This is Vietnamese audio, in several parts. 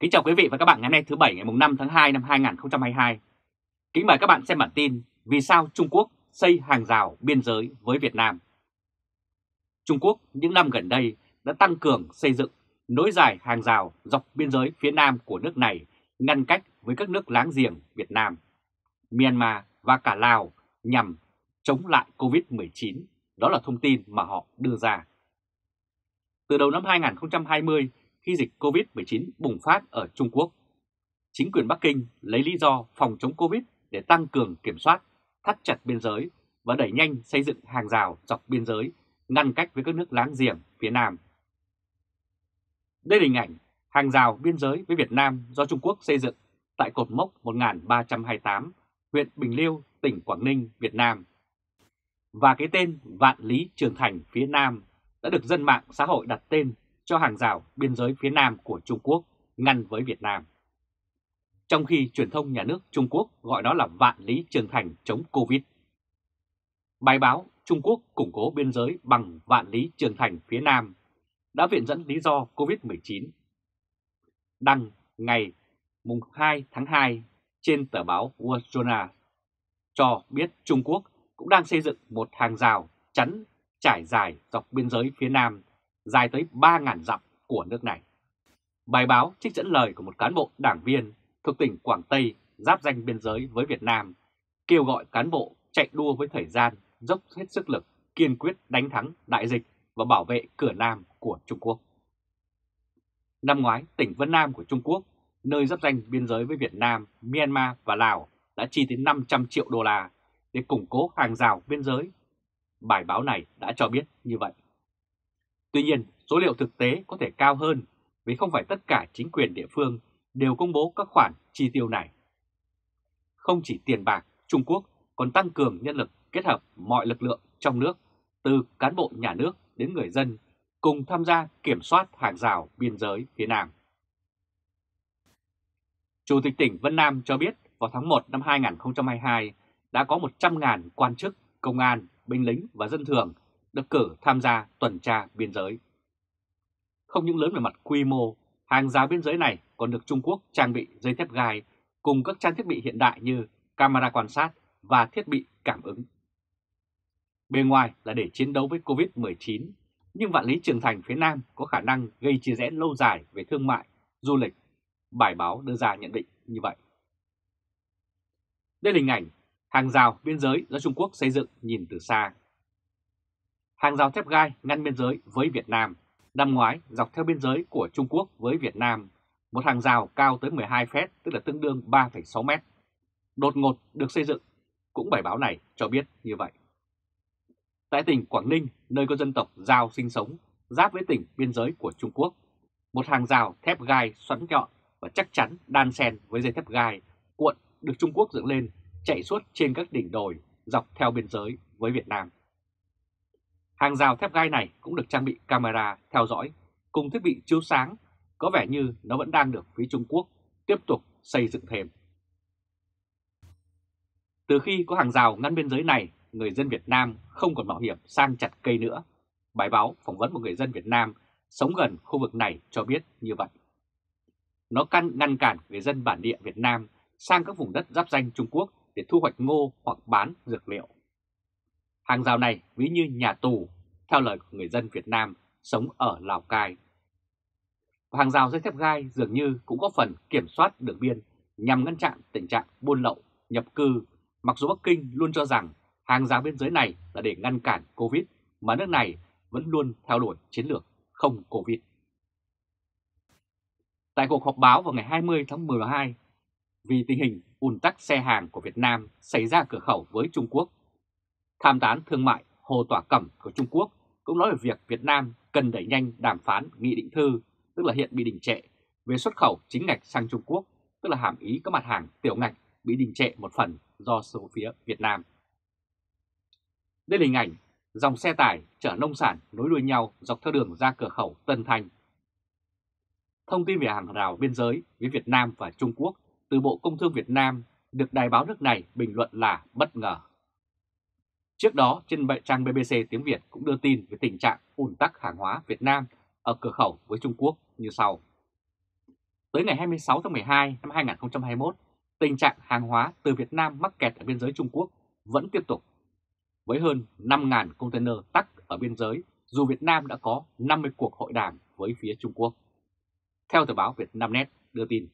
Kính chào quý vị và các bạn ngày hôm nay thứ Bảy ngày 5 tháng 2 năm 2022. Kính mời các bạn xem bản tin Vì sao Trung Quốc xây hàng rào biên giới với Việt Nam. Trung Quốc những năm gần đây đã tăng cường xây dựng nối dài hàng rào dọc biên giới phía nam của nước này ngăn cách với các nước láng giềng Việt Nam, Myanmar và cả Lào nhằm chống lại Covid-19. Đó là thông tin mà họ đưa ra. Từ đầu năm 2020, khi dịch Covid-19 bùng phát ở Trung Quốc. Chính quyền Bắc Kinh lấy lý do phòng chống Covid để tăng cường kiểm soát, thắt chặt biên giới và đẩy nhanh xây dựng hàng rào dọc biên giới ngăn cách với các nước láng giềng phía Nam. Đây là hình ảnh hàng rào biên giới với Việt Nam do Trung Quốc xây dựng tại cột mốc 1328, huyện Bình Liêu, tỉnh Quảng Ninh, Việt Nam. Và cái tên Vạn Lý Trường Thành phía Nam đã được dân mạng xã hội đặt tên cho hàng rào biên giới phía Nam của Trung Quốc ngăn với Việt Nam. Trong khi truyền thông nhà nước Trung Quốc gọi đó là vạn lý trường thành chống Covid. Bài báo Trung Quốc củng cố biên giới bằng vạn lý trường thành phía Nam đã viện dẫn lý do Covid-19. Đăng ngày 2 tháng 2 trên tờ báo Wall Journal cho biết Trung Quốc cũng đang xây dựng một hàng rào chắn trải dài dọc biên giới phía Nam dài tới 3.000 dặm của nước này. Bài báo trích dẫn lời của một cán bộ đảng viên thuộc tỉnh Quảng Tây giáp danh biên giới với Việt Nam, kêu gọi cán bộ chạy đua với thời gian, dốc hết sức lực, kiên quyết đánh thắng đại dịch và bảo vệ cửa Nam của Trung Quốc. Năm ngoái, tỉnh Vân Nam của Trung Quốc, nơi giáp danh biên giới với Việt Nam, Myanmar và Lào đã chi tới 500 triệu đô la để củng cố hàng rào biên giới. Bài báo này đã cho biết như vậy. Tuy nhiên, số liệu thực tế có thể cao hơn vì không phải tất cả chính quyền địa phương đều công bố các khoản chi tiêu này. Không chỉ tiền bạc, Trung Quốc còn tăng cường nhân lực kết hợp mọi lực lượng trong nước, từ cán bộ nhà nước đến người dân, cùng tham gia kiểm soát hàng rào biên giới phía Nam. Chủ tịch tỉnh Vân Nam cho biết vào tháng 1 năm 2022 đã có 100.000 quan chức, công an, binh lính và dân thường được cử tham gia tuần tra biên giới. Không những lớn về mặt quy mô, hàng rào biên giới này còn được Trung Quốc trang bị dây thép gai cùng các trang thiết bị hiện đại như camera quan sát và thiết bị cảm ứng. Bên ngoài là để chiến đấu với Covid-19, nhưng vạn lý trường thành phía Nam có khả năng gây chia rẽ lâu dài về thương mại, du lịch. Bài báo đưa ra nhận định như vậy. Đây là hình ảnh hàng rào biên giới do Trung Quốc xây dựng nhìn từ xa hàng rào thép gai ngăn biên giới với Việt Nam. Năm ngoái, dọc theo biên giới của Trung Quốc với Việt Nam, một hàng rào cao tới 12 feet, tức là tương đương 3,6 mét. Đột ngột được xây dựng, cũng bài báo này cho biết như vậy. Tại tỉnh Quảng Ninh, nơi có dân tộc Giao sinh sống, giáp với tỉnh biên giới của Trung Quốc, một hàng rào thép gai xoắn nhọn và chắc chắn đan xen với dây thép gai cuộn được Trung Quốc dựng lên chạy suốt trên các đỉnh đồi dọc theo biên giới với Việt Nam. Hàng rào thép gai này cũng được trang bị camera theo dõi cùng thiết bị chiếu sáng, có vẻ như nó vẫn đang được phía Trung Quốc tiếp tục xây dựng thêm. Từ khi có hàng rào ngăn biên giới này, người dân Việt Nam không còn mạo hiểm sang chặt cây nữa. Bài báo phỏng vấn một người dân Việt Nam sống gần khu vực này cho biết như vậy. Nó căn ngăn cản người dân bản địa Việt Nam sang các vùng đất giáp danh Trung Quốc để thu hoạch ngô hoặc bán dược liệu. Hàng rào này ví như nhà tù, theo lời của người dân Việt Nam sống ở Lào Cai. Và hàng rào dây thép gai dường như cũng có phần kiểm soát đường biên nhằm ngăn chặn tình trạng buôn lậu, nhập cư, mặc dù Bắc Kinh luôn cho rằng hàng rào biên giới này là để ngăn cản Covid, mà nước này vẫn luôn theo đuổi chiến lược không Covid. Tại cuộc họp báo vào ngày 20 tháng 12, vì tình hình ùn tắc xe hàng của Việt Nam xảy ra cửa khẩu với Trung Quốc Tham tán thương mại Hồ Tỏa Cẩm của Trung Quốc cũng nói về việc Việt Nam cần đẩy nhanh đàm phán nghị định thư, tức là hiện bị đình trệ, về xuất khẩu chính ngạch sang Trung Quốc, tức là hàm ý các mặt hàng tiểu ngạch bị đình trệ một phần do số phía Việt Nam. Đây là hình ảnh dòng xe tải chở nông sản nối đuôi nhau dọc theo đường ra cửa khẩu Tân Thanh. Thông tin về hàng rào biên giới với Việt Nam và Trung Quốc từ Bộ Công Thương Việt Nam được đài báo nước này bình luận là bất ngờ. Trước đó, trên trang BBC tiếng Việt cũng đưa tin về tình trạng ùn tắc hàng hóa Việt Nam ở cửa khẩu với Trung Quốc như sau. tới ngày 26 tháng 12 năm 2021, tình trạng hàng hóa từ Việt Nam mắc kẹt ở biên giới Trung Quốc vẫn tiếp tục. Với hơn 5.000 container tắc ở biên giới, dù Việt Nam đã có 50 cuộc hội đàm với phía Trung Quốc. Theo tờ báo Việt Nam Net đưa tin,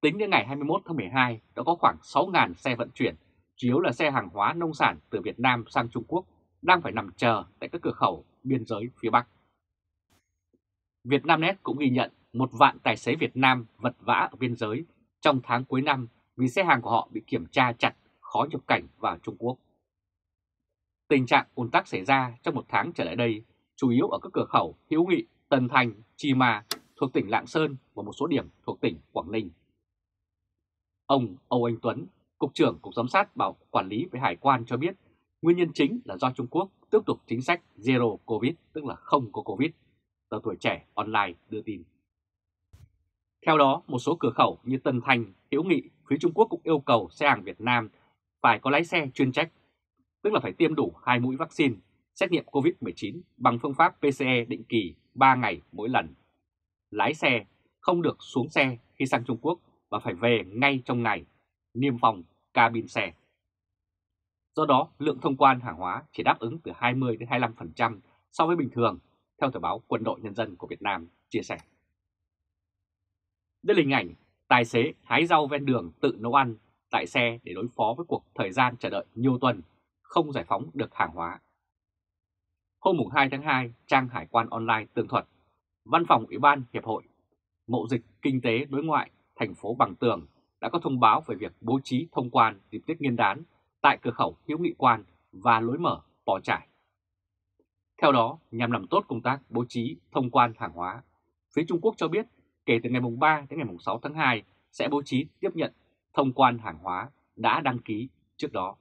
tính đến ngày 21 tháng 12 đã có khoảng 6.000 xe vận chuyển, chủ yếu là xe hàng hóa nông sản từ Việt Nam sang Trung Quốc, đang phải nằm chờ tại các cửa khẩu biên giới phía Bắc. Việt Nam Net cũng ghi nhận một vạn tài xế Việt Nam vật vã ở biên giới trong tháng cuối năm vì xe hàng của họ bị kiểm tra chặt, khó nhập cảnh vào Trung Quốc. Tình trạng ùn tắc xảy ra trong một tháng trở lại đây chủ yếu ở các cửa khẩu Hiếu Nghị, Tân Thành, Chi Ma thuộc tỉnh Lạng Sơn và một số điểm thuộc tỉnh Quảng Ninh. Ông Âu Anh Tuấn, Cục trưởng Cục Giám sát Bảo Quản lý về Hải quan cho biết nguyên nhân chính là do Trung Quốc tiếp tục chính sách Zero Covid, tức là không có Covid, tờ tuổi trẻ online đưa tin. Theo đó, một số cửa khẩu như Tân Thành, Hiễu Nghị, phía Trung Quốc cũng yêu cầu xe hàng Việt Nam phải có lái xe chuyên trách, tức là phải tiêm đủ hai mũi vaccine, xét nghiệm COVID-19 bằng phương pháp PCE định kỳ 3 ngày mỗi lần. Lái xe không được xuống xe khi sang Trung Quốc và phải về ngay trong ngày, niêm phòng cabin xe. Do đó, lượng thông quan hàng hóa chỉ đáp ứng từ 20 đến 25% so với bình thường, theo tờ báo Quân đội Nhân dân của Việt Nam chia sẻ. Đây là hình ảnh tài xế hái rau ven đường tự nấu ăn tại xe để đối phó với cuộc thời gian chờ đợi nhiều tuần không giải phóng được hàng hóa. Hôm 2 tháng 2, trang Hải quan online tường thuật, Văn phòng Ủy ban Hiệp hội Mậu dịch Kinh tế Đối ngoại thành phố Bằng Tường đã có thông báo về việc bố trí thông quan dịp Tết Nguyên đán tại cửa khẩu Hiếu Nghị Quan và lối mở Bò Trải. Theo đó, nhằm làm tốt công tác bố trí thông quan hàng hóa, phía Trung Quốc cho biết kể từ ngày 3 đến ngày 6 tháng 2 sẽ bố trí tiếp nhận thông quan hàng hóa đã đăng ký trước đó.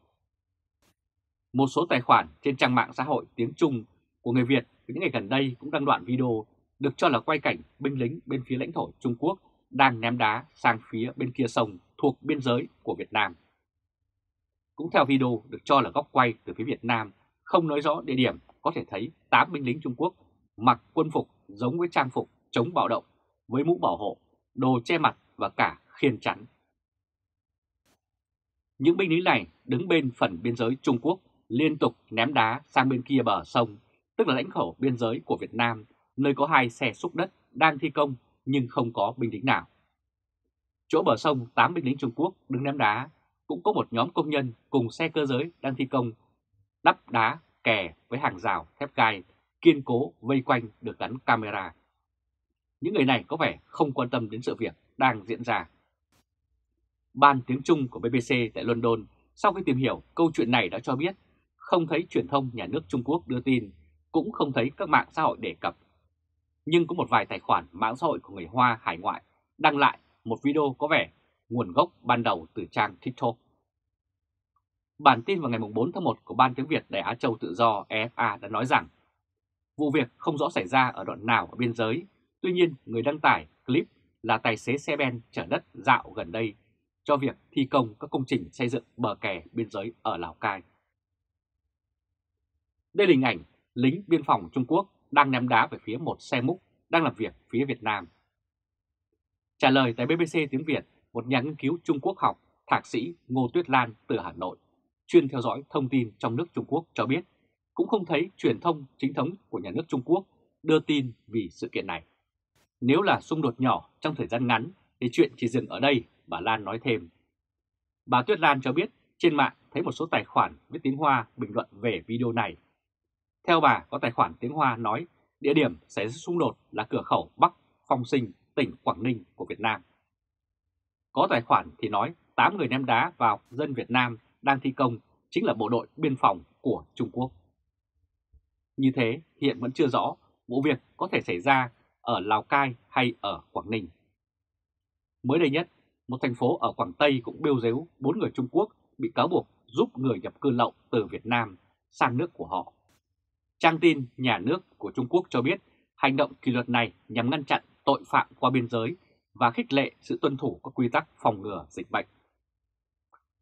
Một số tài khoản trên trang mạng xã hội tiếng Trung của người Việt những ngày gần đây cũng đăng đoạn video được cho là quay cảnh binh lính bên phía lãnh thổ Trung Quốc đang ném đá sang phía bên kia sông thuộc biên giới của Việt Nam. Cũng theo video được cho là góc quay từ phía Việt Nam, không nói rõ địa điểm có thể thấy 8 binh lính Trung Quốc mặc quân phục giống với trang phục chống bạo động với mũ bảo hộ, đồ che mặt và cả khiên chắn. Những binh lính này đứng bên phần biên giới Trung Quốc liên tục ném đá sang bên kia bờ sông, tức là lãnh thổ biên giới của Việt Nam, nơi có hai xe xúc đất đang thi công nhưng không có binh lính nào. Chỗ bờ sông 8 binh lính Trung Quốc đứng ném đá, cũng có một nhóm công nhân cùng xe cơ giới đang thi công đắp đá kè với hàng rào thép gai kiên cố vây quanh được gắn camera. Những người này có vẻ không quan tâm đến sự việc đang diễn ra. Ban tiếng Trung của BBC tại London sau khi tìm hiểu câu chuyện này đã cho biết không thấy truyền thông nhà nước Trung Quốc đưa tin, cũng không thấy các mạng xã hội đề cập. Nhưng có một vài tài khoản mạng xã hội của người Hoa hải ngoại đăng lại một video có vẻ nguồn gốc ban đầu từ trang TikTok. Bản tin vào ngày 4 tháng 1 của Ban tiếng Việt Đại Á Châu Tự Do EFA đã nói rằng vụ việc không rõ xảy ra ở đoạn nào ở biên giới, tuy nhiên người đăng tải clip là tài xế xe ben chở đất dạo gần đây cho việc thi công các công trình xây dựng bờ kè biên giới ở Lào Cai. Đây là hình ảnh lính biên phòng Trung Quốc đang ném đá về phía một xe múc đang làm việc phía Việt Nam. Trả lời tại BBC tiếng Việt, một nhà nghiên cứu Trung Quốc học, thạc sĩ Ngô Tuyết Lan từ Hà Nội, chuyên theo dõi thông tin trong nước Trung Quốc cho biết, cũng không thấy truyền thông chính thống của nhà nước Trung Quốc đưa tin vì sự kiện này. Nếu là xung đột nhỏ trong thời gian ngắn thì chuyện chỉ dừng ở đây, bà Lan nói thêm. Bà Tuyết Lan cho biết trên mạng thấy một số tài khoản viết tiếng Hoa bình luận về video này. Theo bà, có tài khoản tiếng Hoa nói địa điểm xảy ra xung đột là cửa khẩu Bắc Phong Sinh, tỉnh Quảng Ninh của Việt Nam. Có tài khoản thì nói 8 người ném đá vào dân Việt Nam đang thi công chính là bộ đội biên phòng của Trung Quốc. Như thế, hiện vẫn chưa rõ vụ việc có thể xảy ra ở Lào Cai hay ở Quảng Ninh. Mới đây nhất, một thành phố ở Quảng Tây cũng bêu dếu 4 người Trung Quốc bị cáo buộc giúp người nhập cư lậu từ Việt Nam sang nước của họ. Trang tin nhà nước của Trung Quốc cho biết hành động kỷ luật này nhằm ngăn chặn tội phạm qua biên giới và khích lệ sự tuân thủ các quy tắc phòng ngừa dịch bệnh.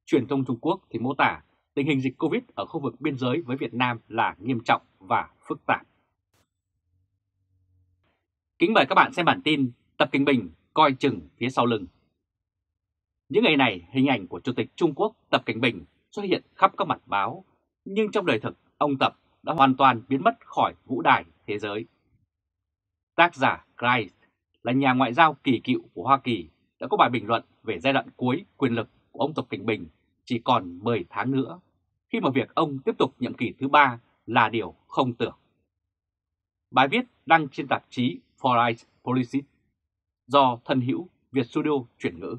Truyền thông Trung Quốc thì mô tả tình hình dịch Covid ở khu vực biên giới với Việt Nam là nghiêm trọng và phức tạp. Kính mời các bạn xem bản tin Tập Kinh Bình coi chừng phía sau lưng. Những ngày này, hình ảnh của Chủ tịch Trung Quốc Tập Cảnh Bình xuất hiện khắp các mặt báo, nhưng trong đời thực, ông Tập đã hoàn toàn biến mất khỏi vũ đài thế giới. Tác giả Christ là nhà ngoại giao kỳ cựu của Hoa Kỳ đã có bài bình luận về giai đoạn cuối quyền lực của ông Tập Cảnh Bình chỉ còn 10 tháng nữa, khi mà việc ông tiếp tục nhiệm kỳ thứ ba là điều không tưởng. Bài viết đăng trên tạp chí Foreign Policy do thân hữu Việt Studio chuyển ngữ.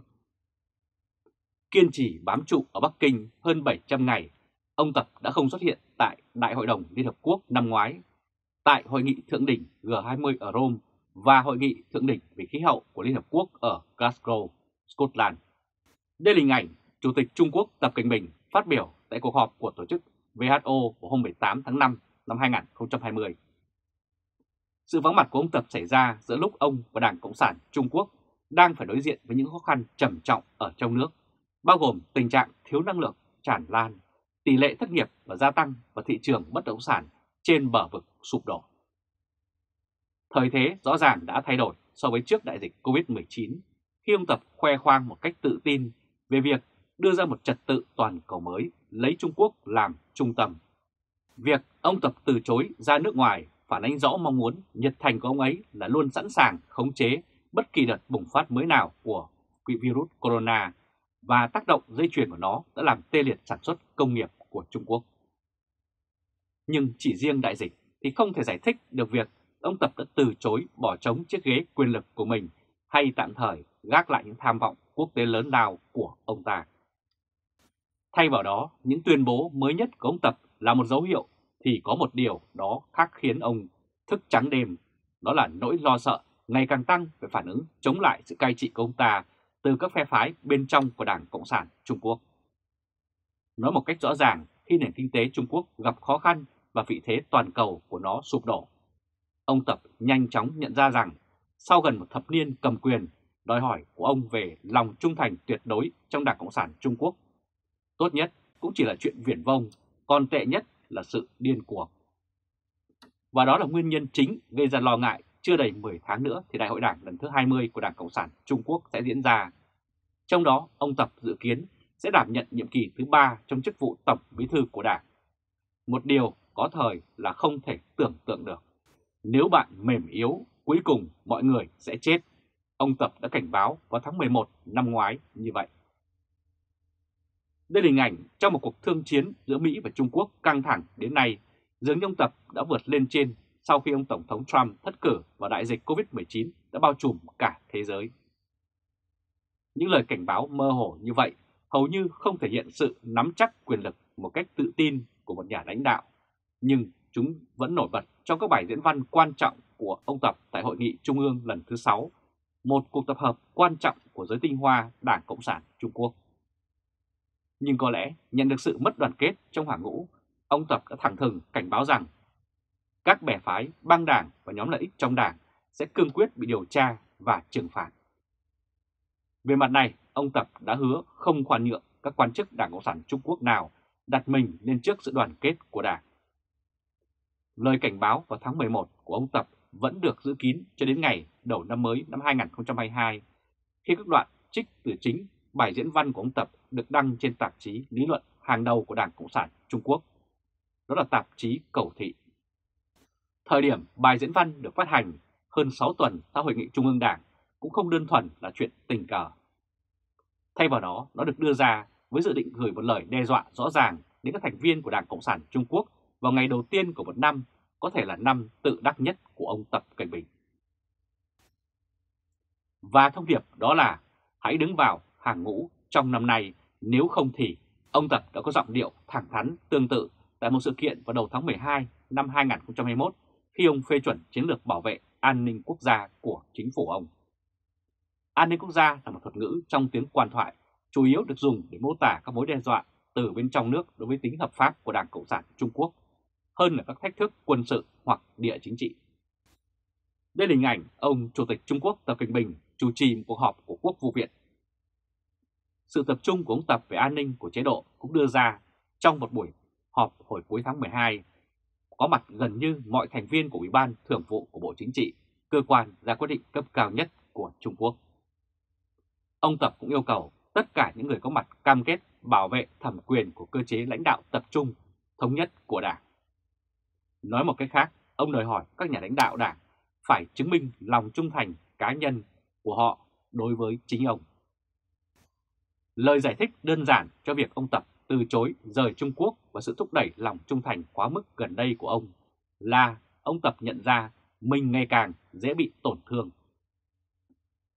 Kiên trì bám trụ ở Bắc Kinh hơn 700 ngày, ông Tập đã không xuất hiện tại Đại hội đồng Liên Hợp Quốc năm ngoái, tại Hội nghị Thượng đỉnh G20 ở Rome và Hội nghị Thượng đỉnh về khí hậu của Liên Hợp Quốc ở Glasgow, Scotland. Đây là hình ảnh Chủ tịch Trung Quốc Tập Cảnh Bình phát biểu tại cuộc họp của Tổ chức WHO vào hôm 18 tháng 5 năm 2020. Sự vắng mặt của ông Tập xảy ra giữa lúc ông và Đảng Cộng sản Trung Quốc đang phải đối diện với những khó khăn trầm trọng ở trong nước, bao gồm tình trạng thiếu năng lượng tràn lan, tỷ lệ thất nghiệp và gia tăng và thị trường bất động sản trên bờ vực sụp đổ. Thời thế rõ ràng đã thay đổi so với trước đại dịch COVID-19 khi ông Tập khoe khoang một cách tự tin về việc đưa ra một trật tự toàn cầu mới, lấy Trung Quốc làm trung tâm. Việc ông Tập từ chối ra nước ngoài phản ánh rõ mong muốn nhiệt thành của ông ấy là luôn sẵn sàng khống chế bất kỳ đợt bùng phát mới nào của virus corona và tác động dây chuyền của nó đã làm tê liệt sản xuất công nghiệp của Trung Quốc. Nhưng chỉ riêng đại dịch thì không thể giải thích được việc ông Tập đã từ chối bỏ trống chiếc ghế quyền lực của mình hay tạm thời gác lại những tham vọng quốc tế lớn lao của ông ta. Thay vào đó, những tuyên bố mới nhất của ông Tập là một dấu hiệu thì có một điều đó khác khiến ông thức trắng đêm, đó là nỗi lo sợ ngày càng tăng về phản ứng chống lại sự cai trị của ông ta từ các phe phái bên trong của Đảng Cộng sản Trung Quốc. Nói một cách rõ ràng, khi nền kinh tế Trung Quốc gặp khó khăn và vị thế toàn cầu của nó sụp đổ, ông Tập nhanh chóng nhận ra rằng sau gần một thập niên cầm quyền, đòi hỏi của ông về lòng trung thành tuyệt đối trong Đảng Cộng sản Trung Quốc tốt nhất cũng chỉ là chuyện viển vông, còn tệ nhất là sự điên cuồng. Và đó là nguyên nhân chính gây ra lo ngại chưa đầy 10 tháng nữa thì Đại hội Đảng lần thứ 20 của Đảng Cộng sản Trung Quốc sẽ diễn ra. Trong đó, ông Tập dự kiến sẽ đảm nhận nhiệm kỳ thứ 3 trong chức vụ Tổng Bí thư của Đảng. Một điều có thời là không thể tưởng tượng được. Nếu bạn mềm yếu, cuối cùng mọi người sẽ chết. Ông Tập đã cảnh báo vào tháng 11 năm ngoái như vậy. Đây là hình ảnh trong một cuộc thương chiến giữa Mỹ và Trung Quốc căng thẳng đến nay, dường như ông Tập đã vượt lên trên sau khi ông Tổng thống Trump thất cử và đại dịch COVID-19 đã bao trùm cả thế giới. Những lời cảnh báo mơ hồ như vậy hầu như không thể hiện sự nắm chắc quyền lực một cách tự tin của một nhà lãnh đạo, nhưng chúng vẫn nổi bật trong các bài diễn văn quan trọng của ông Tập tại Hội nghị Trung ương lần thứ 6, một cuộc tập hợp quan trọng của giới tinh hoa Đảng Cộng sản Trung Quốc. Nhưng có lẽ nhận được sự mất đoàn kết trong hàng ngũ, ông Tập đã thẳng thừng cảnh báo rằng các bè phái, băng đảng và nhóm lợi ích trong đảng sẽ cương quyết bị điều tra và trừng phạt. Về mặt này, ông Tập đã hứa không khoan nhượng các quan chức Đảng Cộng sản Trung Quốc nào đặt mình lên trước sự đoàn kết của Đảng. Lời cảnh báo vào tháng 11 của ông Tập vẫn được giữ kín cho đến ngày đầu năm mới năm 2022, khi các đoạn trích từ chính bài diễn văn của ông Tập được đăng trên tạp chí lý luận hàng đầu của Đảng Cộng sản Trung Quốc. Đó là tạp chí Cầu Thị. Thời điểm bài diễn văn được phát hành hơn 6 tuần sau Hội nghị Trung ương Đảng cũng không đơn thuần là chuyện tình cờ. Thay vào đó, nó được đưa ra với dự định gửi một lời đe dọa rõ ràng đến các thành viên của Đảng Cộng sản Trung Quốc vào ngày đầu tiên của một năm, có thể là năm tự đắc nhất của ông Tập Cảnh Bình. Và thông điệp đó là hãy đứng vào hàng ngũ trong năm nay, nếu không thì ông Tập đã có giọng điệu thẳng thắn tương tự tại một sự kiện vào đầu tháng 12 năm 2021 khi ông phê chuẩn chiến lược bảo vệ an ninh quốc gia của chính phủ ông. An ninh quốc gia là một thuật ngữ trong tiếng quan thoại, chủ yếu được dùng để mô tả các mối đe dọa từ bên trong nước đối với tính hợp pháp của Đảng Cộng sản Trung Quốc, hơn là các thách thức quân sự hoặc địa chính trị. Đây là hình ảnh ông Chủ tịch Trung Quốc Tập Cận Bình chủ trì một cuộc họp của Quốc vụ viện sự tập trung của ông Tập về an ninh của chế độ cũng đưa ra trong một buổi họp hồi cuối tháng 12, có mặt gần như mọi thành viên của Ủy ban Thường vụ của Bộ Chính trị, cơ quan ra quyết định cấp cao nhất của Trung Quốc. Ông Tập cũng yêu cầu tất cả những người có mặt cam kết bảo vệ thẩm quyền của cơ chế lãnh đạo tập trung, thống nhất của Đảng. Nói một cách khác, ông đòi hỏi các nhà lãnh đạo Đảng phải chứng minh lòng trung thành cá nhân của họ đối với chính ông. Lời giải thích đơn giản cho việc ông Tập từ chối rời Trung Quốc và sự thúc đẩy lòng trung thành quá mức gần đây của ông là ông Tập nhận ra mình ngày càng dễ bị tổn thương.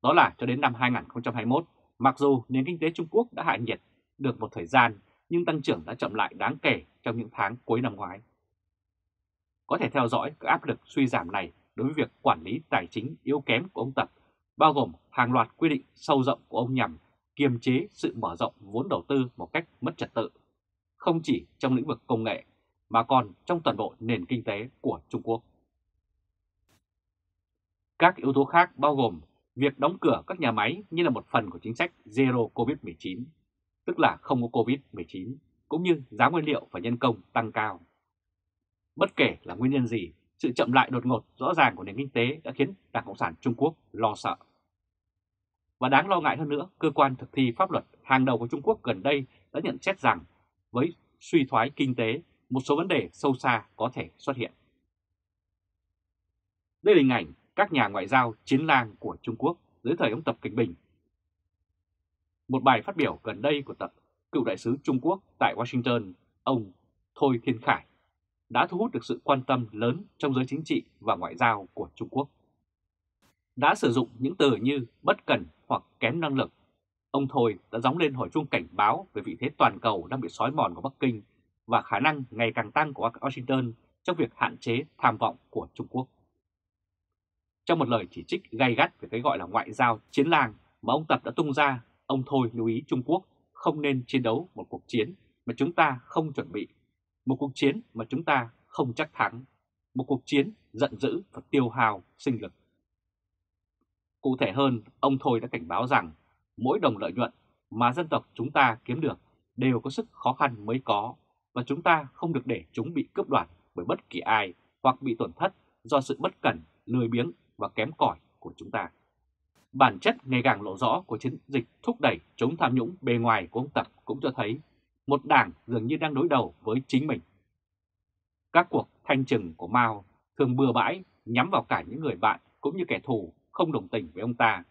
Đó là cho đến năm 2021, mặc dù nền kinh tế Trung Quốc đã hạ nhiệt được một thời gian nhưng tăng trưởng đã chậm lại đáng kể trong những tháng cuối năm ngoái. Có thể theo dõi các áp lực suy giảm này đối với việc quản lý tài chính yếu kém của ông Tập, bao gồm hàng loạt quy định sâu rộng của ông nhằm kiềm chế sự mở rộng vốn đầu tư một cách mất trật tự, không chỉ trong lĩnh vực công nghệ mà còn trong toàn bộ nền kinh tế của Trung Quốc. Các yếu tố khác bao gồm việc đóng cửa các nhà máy như là một phần của chính sách Zero COVID-19, tức là không có COVID-19, cũng như giá nguyên liệu và nhân công tăng cao. Bất kể là nguyên nhân gì, sự chậm lại đột ngột rõ ràng của nền kinh tế đã khiến Đảng Cộng sản Trung Quốc lo sợ. Và đáng lo ngại hơn nữa, cơ quan thực thi pháp luật hàng đầu của Trung Quốc gần đây đã nhận xét rằng với suy thoái kinh tế, một số vấn đề sâu xa có thể xuất hiện. Đây là hình ảnh các nhà ngoại giao chiến lang của Trung Quốc dưới thời ông Tập Cận Bình. Một bài phát biểu gần đây của Tập, cựu đại sứ Trung Quốc tại Washington, ông Thôi Thiên Khải, đã thu hút được sự quan tâm lớn trong giới chính trị và ngoại giao của Trung Quốc. Đã sử dụng những từ như bất cần hoặc kém năng lực, ông Thôi đã gióng lên hồi chuông cảnh báo về vị thế toàn cầu đang bị sói mòn của Bắc Kinh và khả năng ngày càng tăng của Washington trong việc hạn chế tham vọng của Trung Quốc. Trong một lời chỉ trích gay gắt về cái gọi là ngoại giao chiến làng mà ông Tập đã tung ra, ông Thôi lưu ý Trung Quốc không nên chiến đấu một cuộc chiến mà chúng ta không chuẩn bị, một cuộc chiến mà chúng ta không chắc thắng, một cuộc chiến giận dữ và tiêu hào sinh lực. Cụ thể hơn, ông Thôi đã cảnh báo rằng mỗi đồng lợi nhuận mà dân tộc chúng ta kiếm được đều có sức khó khăn mới có và chúng ta không được để chúng bị cướp đoạt bởi bất kỳ ai hoặc bị tổn thất do sự bất cẩn, lười biếng và kém cỏi của chúng ta. Bản chất ngày càng lộ rõ của chiến dịch thúc đẩy chống tham nhũng bề ngoài của ông Tập cũng cho thấy một đảng dường như đang đối đầu với chính mình. Các cuộc thanh trừng của Mao thường bừa bãi nhắm vào cả những người bạn cũng như kẻ thù không đồng tình với ông ta.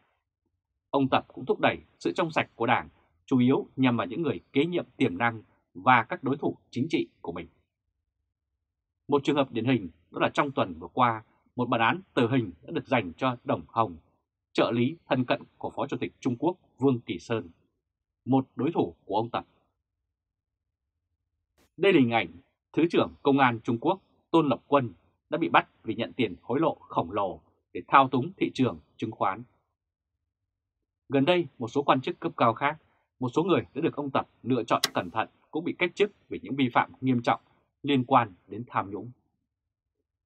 Ông Tập cũng thúc đẩy sự trong sạch của đảng, chủ yếu nhằm vào những người kế nhiệm tiềm năng và các đối thủ chính trị của mình. Một trường hợp điển hình đó là trong tuần vừa qua, một bản án tử hình đã được dành cho Đồng Hồng, trợ lý thân cận của Phó Chủ tịch Trung Quốc Vương Kỳ Sơn, một đối thủ của ông Tập. Đây là hình ảnh Thứ trưởng Công an Trung Quốc Tôn Lập Quân đã bị bắt vì nhận tiền hối lộ khổng lồ để thao túng thị trường chứng khoán. Gần đây, một số quan chức cấp cao khác, một số người đã được ông Tập lựa chọn cẩn thận cũng bị cách chức vì những vi phạm nghiêm trọng liên quan đến tham nhũng.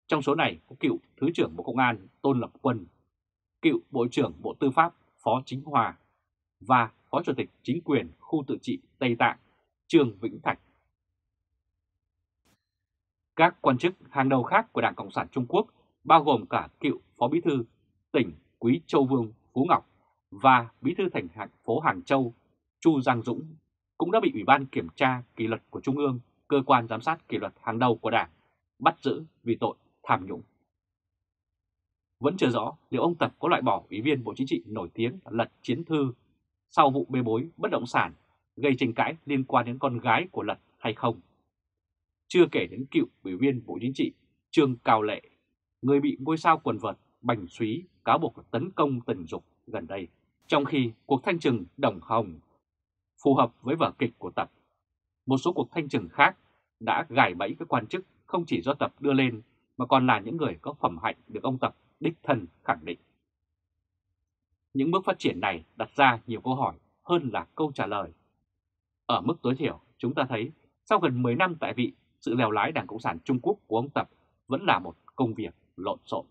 Trong số này có cựu Thứ trưởng Bộ Công an Tôn Lập Quân, cựu Bộ trưởng Bộ Tư pháp Phó Chính Hòa và Phó Chủ tịch Chính quyền khu tự trị Tây Tạng Trương Vĩnh Thạch. Các quan chức hàng đầu khác của Đảng Cộng sản Trung Quốc bao gồm cả cựu Phó Bí thư tỉnh Quý Châu Vương Phú Ngọc và Bí thư thành phố Hàng Châu Chu Giang Dũng cũng đã bị Ủy ban Kiểm tra Kỷ luật của Trung ương, cơ quan giám sát kỷ luật hàng đầu của Đảng, bắt giữ vì tội tham nhũng. Vẫn chưa rõ liệu ông Tập có loại bỏ Ủy viên Bộ Chính trị nổi tiếng Lật Chiến Thư sau vụ bê bối bất động sản gây tranh cãi liên quan đến con gái của Lật hay không. Chưa kể đến cựu Ủy viên Bộ Chính trị Trương Cao Lệ, người bị ngôi sao quần vợt Bành suý, cáo buộc tấn công tình dục gần đây. Trong khi cuộc thanh trừng Đồng Hồng phù hợp với vở kịch của Tập, một số cuộc thanh trừng khác đã gài bẫy các quan chức không chỉ do Tập đưa lên mà còn là những người có phẩm hạnh được ông Tập đích thân khẳng định. Những bước phát triển này đặt ra nhiều câu hỏi hơn là câu trả lời. Ở mức tối thiểu, chúng ta thấy sau gần 10 năm tại vị, sự lèo lái Đảng Cộng sản Trung Quốc của ông Tập vẫn là một công việc 落座